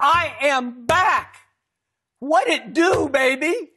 I am back. What it do, baby?